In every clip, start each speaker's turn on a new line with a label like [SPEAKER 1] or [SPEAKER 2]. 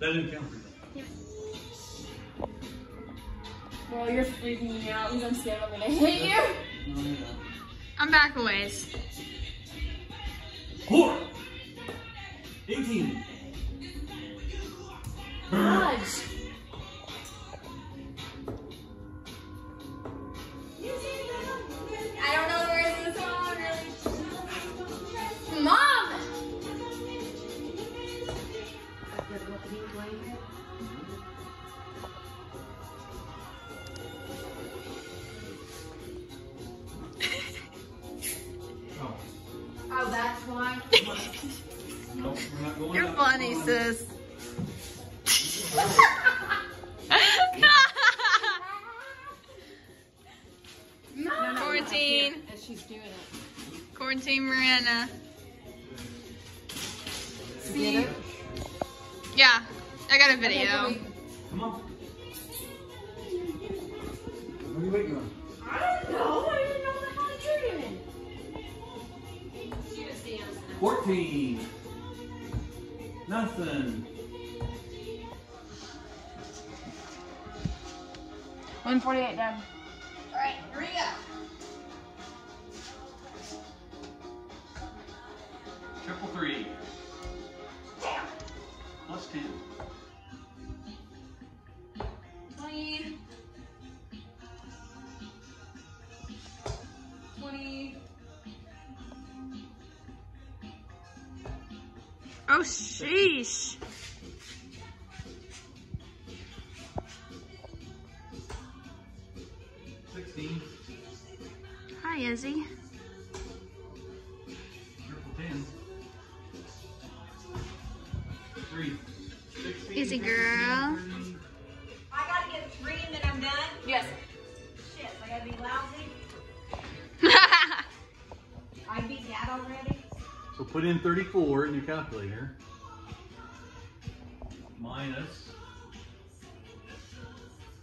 [SPEAKER 1] That didn't count.
[SPEAKER 2] Well, you're freaking me out because I'm scared I'm gonna hit you.
[SPEAKER 3] I'm back a ways.
[SPEAKER 1] Four. 18.
[SPEAKER 2] Dodge.
[SPEAKER 1] No, going
[SPEAKER 3] You're
[SPEAKER 1] up.
[SPEAKER 3] funny,
[SPEAKER 1] Come on.
[SPEAKER 3] sis. Quarantine.
[SPEAKER 2] She's doing it.
[SPEAKER 3] Quarantine Miranda.
[SPEAKER 2] See?
[SPEAKER 3] Yeah, I got a video.
[SPEAKER 2] can
[SPEAKER 1] Come on. What are you waiting on?
[SPEAKER 2] I don't know. I didn't know what the hell you're doing. She just danced.
[SPEAKER 1] 14. Nothing.
[SPEAKER 2] One forty-eight done.
[SPEAKER 3] All right, here we go.
[SPEAKER 1] Triple three.
[SPEAKER 3] Oh, sheesh.
[SPEAKER 1] Sixteen.
[SPEAKER 3] Hi, Izzy.
[SPEAKER 1] Triple ten. Three. Sixteen.
[SPEAKER 3] Easy, girl.
[SPEAKER 4] I gotta get three and then I'm done.
[SPEAKER 2] Yes.
[SPEAKER 4] Shit, I gotta be lousy. I beat that already.
[SPEAKER 1] So put in 34 in your calculator. Minus.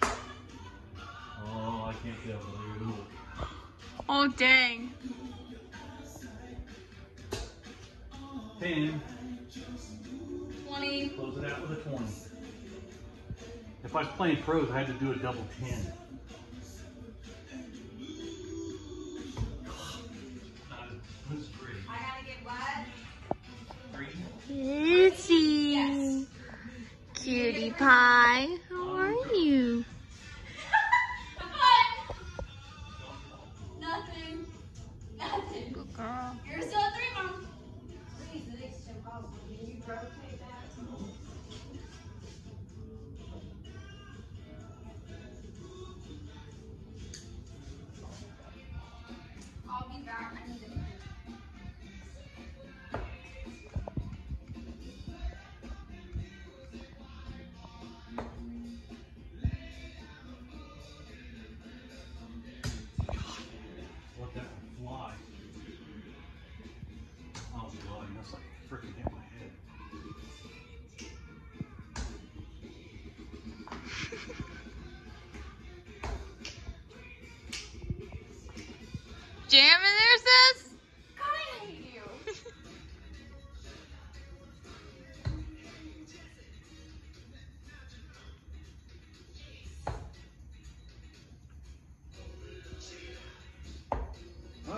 [SPEAKER 1] Oh, I can't calculate.
[SPEAKER 3] oh, dang.
[SPEAKER 1] 10.
[SPEAKER 2] Twenty.
[SPEAKER 1] Close it out with a 20. If I was playing pros, I had to do a double 10. Three.
[SPEAKER 3] Izzy. Cutie pie.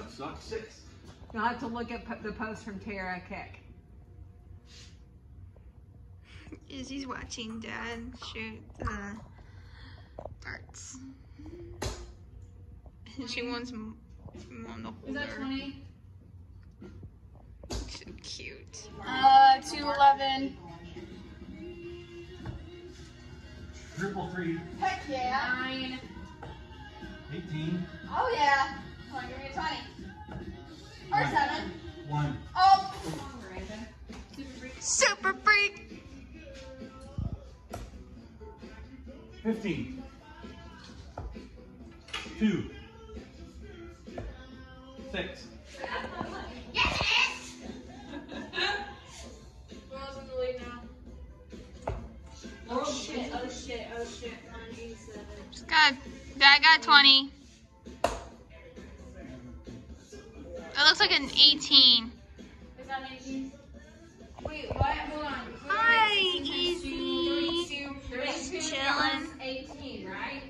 [SPEAKER 4] That
[SPEAKER 1] sucks. Six.
[SPEAKER 4] You'll have to look at po- the post from Tara Kick.
[SPEAKER 3] Izzy's watching Dad shoot the darts. And she wants m- mom to
[SPEAKER 2] Is
[SPEAKER 3] hold
[SPEAKER 2] that
[SPEAKER 3] her.
[SPEAKER 2] twenty?
[SPEAKER 3] So cute.
[SPEAKER 2] Uh, two eleven.
[SPEAKER 1] Triple three.
[SPEAKER 2] Heck yeah. Nine.
[SPEAKER 1] 18.
[SPEAKER 2] Oh yeah. Come on, give me a twenty. Or
[SPEAKER 1] One.
[SPEAKER 2] seven.
[SPEAKER 1] One.
[SPEAKER 2] Oh. Come on, Miranda. Super freak.
[SPEAKER 3] Super
[SPEAKER 1] 15. Two. Six.
[SPEAKER 2] Yes! Laurel's in the lead now. Oh shit, oh shit, oh shit. 97.
[SPEAKER 3] Just got, Dad got 20. Looks like an 18.
[SPEAKER 2] Is that 18? Wait, what? Hold on.
[SPEAKER 3] Hi, Easy. Just chilling.
[SPEAKER 2] plus 18, right?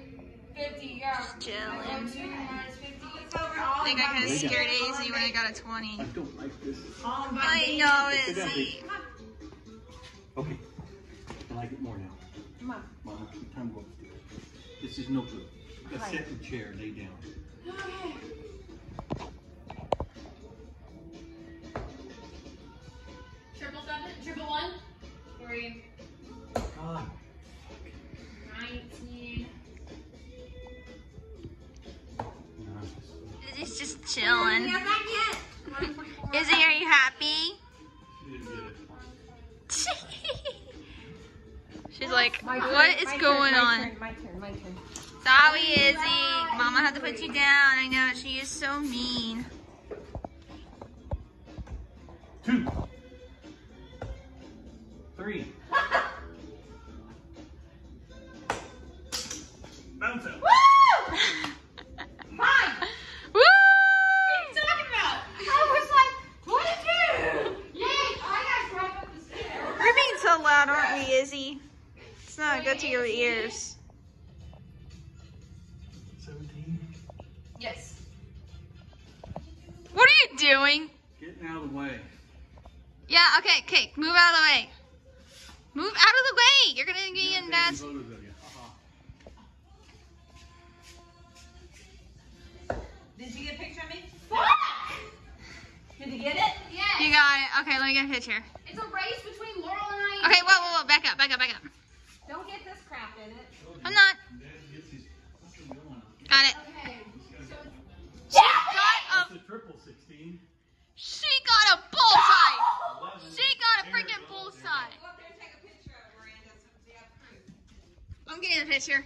[SPEAKER 2] 50, yeah.
[SPEAKER 3] chilling.
[SPEAKER 2] 2 minus 50.
[SPEAKER 3] I think I kind of scared Izzy when I got a 20.
[SPEAKER 1] I don't like this.
[SPEAKER 3] I know, Izzy.
[SPEAKER 1] Okay. I like it more now.
[SPEAKER 2] Come on.
[SPEAKER 1] Mama, time to go upstairs. This is no good. Let's
[SPEAKER 2] Hi.
[SPEAKER 1] sit in the chair, lay down.
[SPEAKER 2] Okay.
[SPEAKER 3] Chilling.
[SPEAKER 2] not yet. 144.
[SPEAKER 3] Izzy, are you happy?
[SPEAKER 1] She didn't get it.
[SPEAKER 3] She's like,
[SPEAKER 2] My turn,
[SPEAKER 3] what is
[SPEAKER 2] my turn,
[SPEAKER 3] going
[SPEAKER 2] my
[SPEAKER 3] on?
[SPEAKER 2] turn, my turn.
[SPEAKER 3] Sorry, Izzy. Mama had to put you down. I know, she is so mean.
[SPEAKER 1] Two.
[SPEAKER 3] It's not good to your ears.
[SPEAKER 1] Seventeen.
[SPEAKER 2] Yes.
[SPEAKER 3] What are you doing?
[SPEAKER 1] Getting out of the way.
[SPEAKER 3] Yeah, okay, okay, move out of the way. Move out of the way. You're gonna be in
[SPEAKER 1] Taking
[SPEAKER 3] Dad's.
[SPEAKER 1] you. Uh-huh.
[SPEAKER 4] Did you get a picture of me?
[SPEAKER 2] Fuck!
[SPEAKER 4] Did you get it?
[SPEAKER 2] Yes.
[SPEAKER 3] You got it. Okay, let me get a picture.
[SPEAKER 2] It's a race between Laurel and I.
[SPEAKER 3] Okay, whoa, whoa, whoa, back up, back up, back up.
[SPEAKER 2] Don't get this crap in it.
[SPEAKER 3] I'm not.
[SPEAKER 1] Dad gets his fucking going.
[SPEAKER 3] Got it.
[SPEAKER 2] Okay. So
[SPEAKER 3] She got
[SPEAKER 1] That's a triple sixteen.
[SPEAKER 3] She got a bullseye.
[SPEAKER 1] Eleven.
[SPEAKER 3] She got a
[SPEAKER 1] There
[SPEAKER 3] freaking bullseye.
[SPEAKER 4] Go up there and take a picture of Miranda so we have proof.
[SPEAKER 3] I'm getting a picture.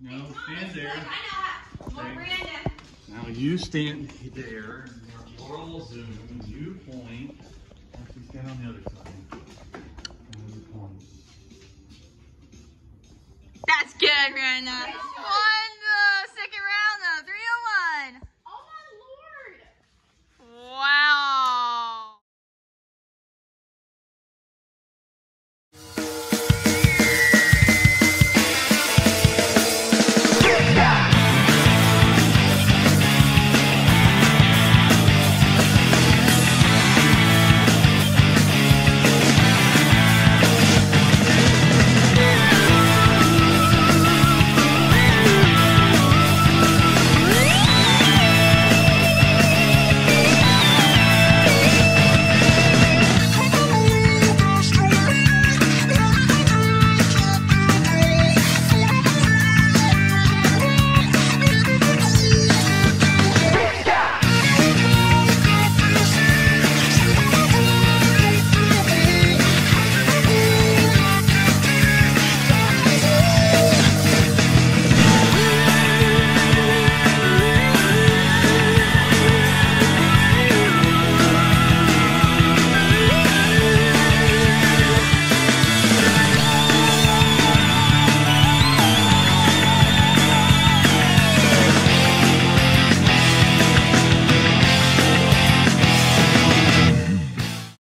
[SPEAKER 1] No, stand there.
[SPEAKER 4] I know how.
[SPEAKER 1] Okay.
[SPEAKER 4] Miranda.
[SPEAKER 1] Now you stand there. and Laurel will zoom. You point. Actually, stand on the other side. And you
[SPEAKER 3] uh,